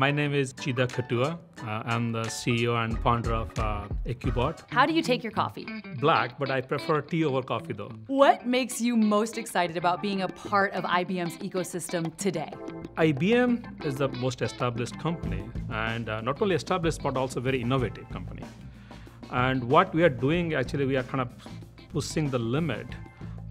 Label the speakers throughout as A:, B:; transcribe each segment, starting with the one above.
A: My name is Chida Khatua. Uh, I'm the CEO and founder of uh, EquBot.
B: How do you take your coffee?
A: Black, but I prefer tea over coffee though.
B: What makes you most excited about being a part of IBM's ecosystem today?
A: IBM is the most established company, and uh, not only established, but also very innovative company. And what we are doing, actually, we are kind of pushing the limit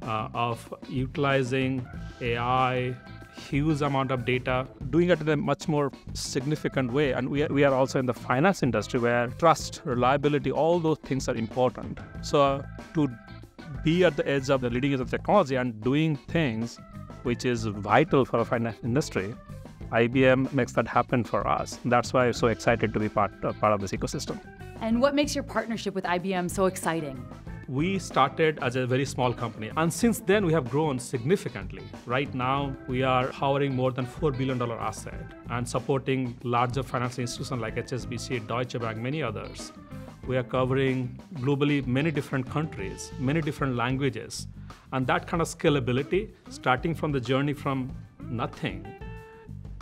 A: uh, of utilizing AI, huge amount of data, doing it in a much more significant way. And we are, we are also in the finance industry where trust, reliability, all those things are important. So uh, to be at the edge of the leading edge of technology and doing things which is vital for the finance industry, IBM makes that happen for us. That's why I'm so excited to be part, uh, part of this ecosystem.
B: And what makes your partnership with IBM so exciting?
A: We started as a very small company. And since then we have grown significantly. Right now we are powering more than $4 billion asset and supporting larger financial institutions like hsbc deutsche bank many others. We are covering globally many different countries many different languages. And that kind of scalability starting from the journey from nothing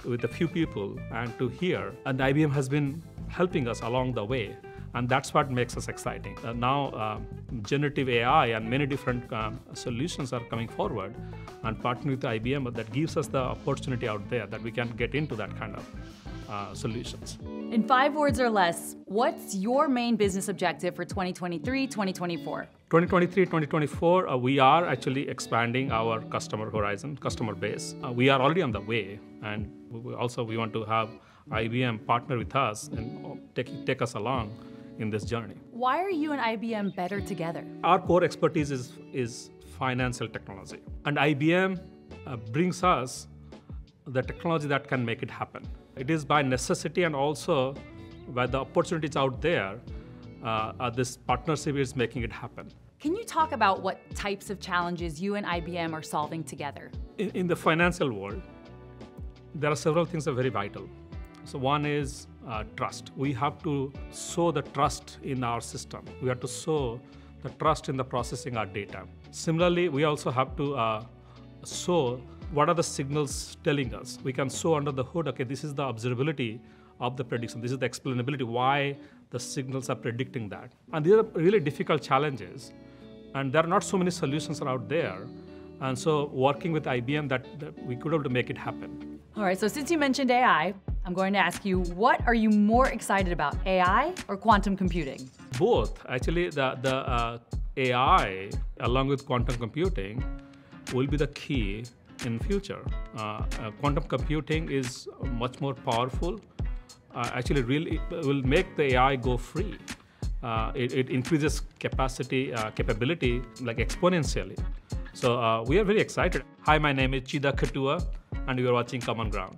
A: with a few people and to here and ibm has been helping us along the way and that's what makes us exciting. Uh, now, uh, generative AI and many different uh, solutions are coming forward, and partnering with IBM that gives us the opportunity out there that we can get into that kind of uh, solutions.
B: In five words or less, what's your main business objective for 2023 2024?
A: 2023 2024, uh, we are actually expanding our customer horizon, customer base. Uh, we are already on the way, and we also we want to have IBM partner with us and take, take us along in this journey.
B: Why are you and IBM better together?
A: Our core expertise is, is financial technology. And IBM uh, brings us the technology that can make it happen. It is by necessity and also by the opportunities out there, uh, this partnership is making it happen.
B: Can you talk about what types of challenges you and IBM are solving together?
A: In, in the financial world, there are several things that are very vital. So one is uh, trust. We have to sow the trust in our system. We have to sow the trust in the processing our data. Similarly, we also have to uh, sow what are the signals telling us. We can sow under the hood, okay, this is the observability of the prediction. This is the explainability why the signals are predicting that. And these are really difficult challenges. And there are not so many solutions out there. And so working with IBM that, that we could have to make it happen.
B: All right, so since you mentioned AI, I'm going to ask you, what are you more excited about, AI or quantum computing?
A: Both. Actually, the, the uh, AI, along with quantum computing, will be the key in future. Uh, uh, quantum computing is much more powerful. Uh, actually, really will make the AI go free. Uh, it, it, increases capacity, uh, capability like exponentially. So we are very excited. Hi, my name is Chida Khatua, and you are watching Common Ground.